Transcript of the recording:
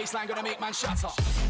Baseline gonna make man up